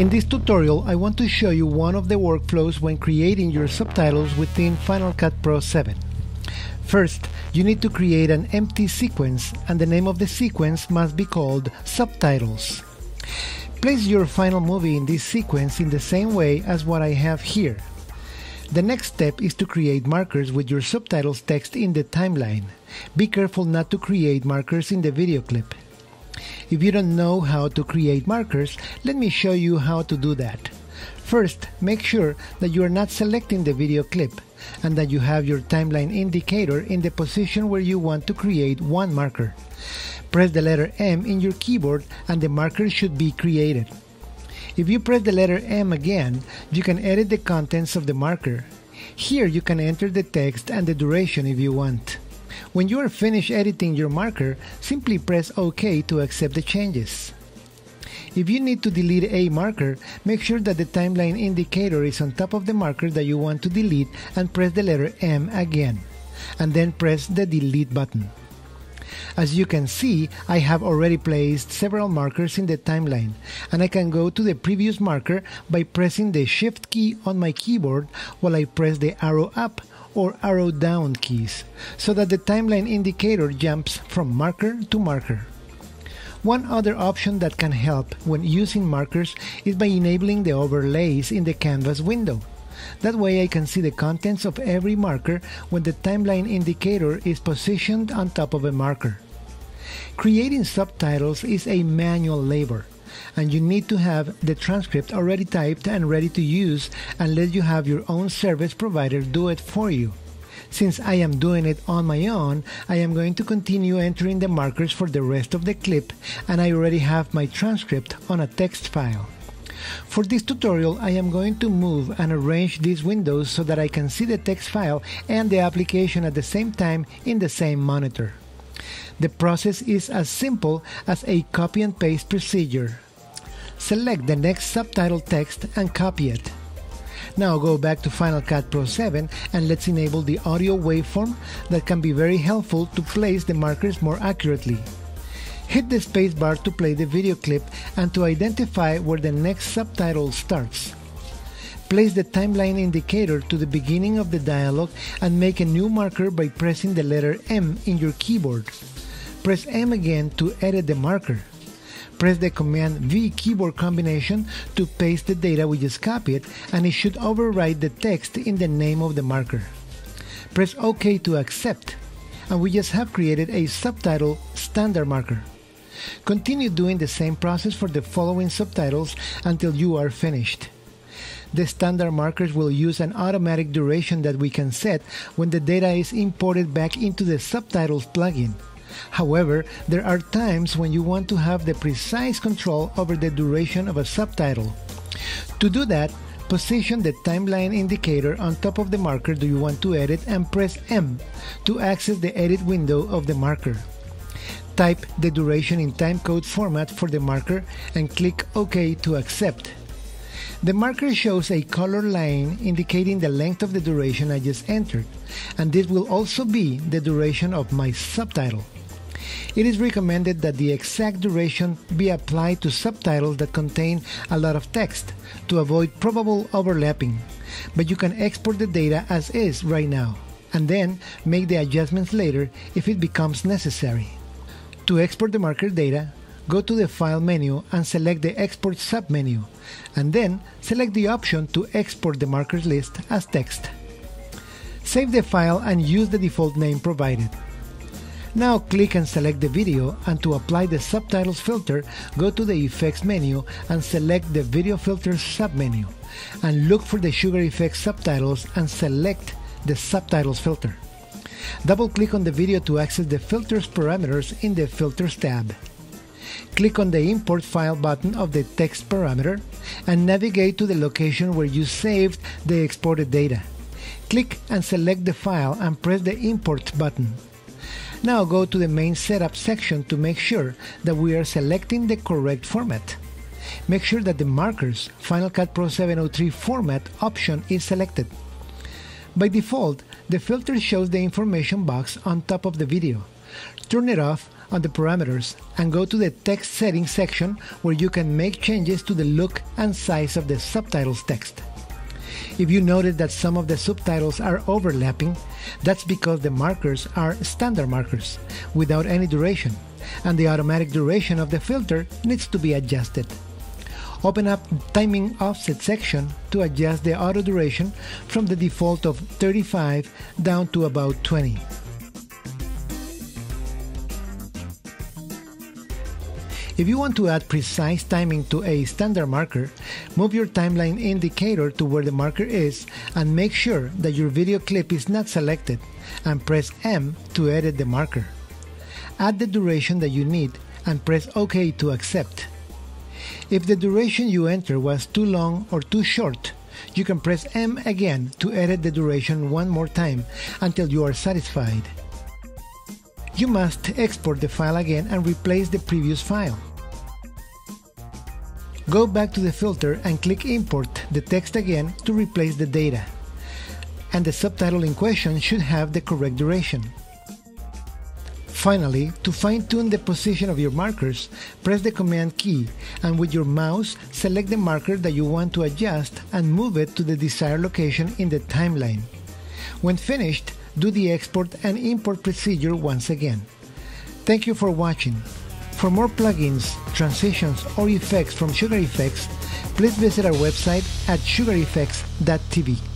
In this tutorial, I want to show you one of the workflows when creating your subtitles within Final Cut Pro 7. First, you need to create an empty sequence and the name of the sequence must be called Subtitles. Place your final movie in this sequence in the same way as what I have here. The next step is to create markers with your subtitles text in the timeline. Be careful not to create markers in the video clip. If you don't know how to create markers, let me show you how to do that. First, make sure that you are not selecting the video clip and that you have your timeline indicator in the position where you want to create one marker. Press the letter M in your keyboard and the marker should be created. If you press the letter M again, you can edit the contents of the marker. Here you can enter the text and the duration if you want. When you are finished editing your marker, simply press OK to accept the changes. If you need to delete a marker, make sure that the timeline indicator is on top of the marker that you want to delete and press the letter M again, and then press the delete button. As you can see, I have already placed several markers in the timeline, and I can go to the previous marker by pressing the Shift key on my keyboard while I press the arrow up or arrow down keys, so that the timeline indicator jumps from marker to marker. One other option that can help when using markers is by enabling the overlays in the canvas window. That way I can see the contents of every marker when the timeline indicator is positioned on top of a marker. Creating subtitles is a manual labor and you need to have the transcript already typed and ready to use unless you have your own service provider do it for you. Since I am doing it on my own, I am going to continue entering the markers for the rest of the clip and I already have my transcript on a text file. For this tutorial, I am going to move and arrange these windows so that I can see the text file and the application at the same time in the same monitor. The process is as simple as a copy and paste procedure. Select the next subtitle text and copy it. Now go back to Final Cut Pro 7 and let's enable the audio waveform that can be very helpful to place the markers more accurately. Hit the spacebar to play the video clip and to identify where the next subtitle starts. Place the timeline indicator to the beginning of the dialog and make a new marker by pressing the letter M in your keyboard. Press M again to edit the marker. Press the Command V keyboard combination to paste the data we just copied and it should overwrite the text in the name of the marker. Press OK to accept and we just have created a subtitle standard marker. Continue doing the same process for the following subtitles until you are finished. The standard markers will use an automatic duration that we can set when the data is imported back into the subtitles plugin. However, there are times when you want to have the precise control over the duration of a subtitle. To do that, position the timeline indicator on top of the marker do you want to edit and press M to access the edit window of the marker. Type the duration in timecode format for the marker and click OK to accept. The marker shows a color line indicating the length of the duration I just entered, and this will also be the duration of my subtitle. It is recommended that the exact duration be applied to subtitles that contain a lot of text to avoid probable overlapping, but you can export the data as is right now, and then make the adjustments later if it becomes necessary. To export the marker data, go to the File menu and select the Export submenu, and then select the option to export the markers list as text. Save the file and use the default name provided. Now click and select the video and to apply the subtitles filter, go to the effects menu and select the video filters submenu and look for the SUGARfx subtitles and select the subtitles filter. Double click on the video to access the filters parameters in the filters tab. Click on the import file button of the text parameter and navigate to the location where you saved the exported data. Click and select the file and press the import button. Now go to the main setup section to make sure that we are selecting the correct format. Make sure that the markers Final Cut Pro 703 format option is selected. By default, the filter shows the information box on top of the video. Turn it off on the parameters and go to the text settings section where you can make changes to the look and size of the subtitles text. If you noted that some of the subtitles are overlapping, that's because the markers are standard markers without any duration, and the automatic duration of the filter needs to be adjusted. Open up Timing Offset section to adjust the auto duration from the default of 35 down to about 20. If you want to add precise timing to a standard marker, move your timeline indicator to where the marker is and make sure that your video clip is not selected and press M to edit the marker. Add the duration that you need and press OK to accept. If the duration you enter was too long or too short, you can press M again to edit the duration one more time until you are satisfied. You must export the file again and replace the previous file. Go back to the filter and click Import the text again to replace the data. And the subtitle in question should have the correct duration. Finally, to fine-tune the position of your markers, press the Command key and with your mouse select the marker that you want to adjust and move it to the desired location in the timeline. When finished, do the export and import procedure once again. Thank you for watching. For more plugins, transitions, or effects from SUGARfx, please visit our website at sugarfx.tv.